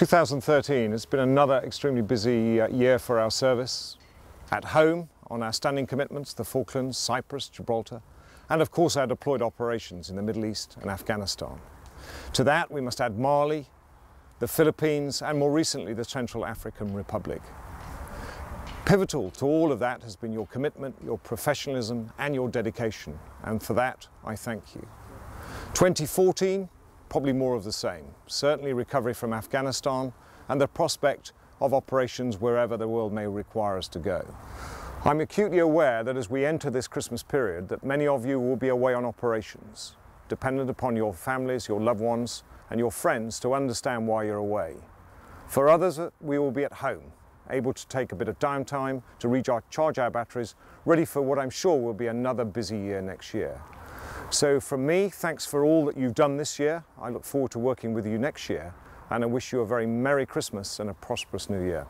2013 has been another extremely busy uh, year for our service. At home, on our standing commitments, the Falklands, Cyprus, Gibraltar, and of course our deployed operations in the Middle East and Afghanistan. To that we must add Mali, the Philippines, and more recently the Central African Republic. Pivotal to all of that has been your commitment, your professionalism, and your dedication, and for that I thank you. 2014, probably more of the same. Certainly recovery from Afghanistan and the prospect of operations wherever the world may require us to go. I'm acutely aware that as we enter this Christmas period that many of you will be away on operations, dependent upon your families, your loved ones and your friends to understand why you're away. For others, uh, we will be at home, able to take a bit of downtime to recharge our batteries, ready for what I'm sure will be another busy year next year. So from me, thanks for all that you've done this year. I look forward to working with you next year and I wish you a very Merry Christmas and a prosperous New Year.